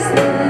is there.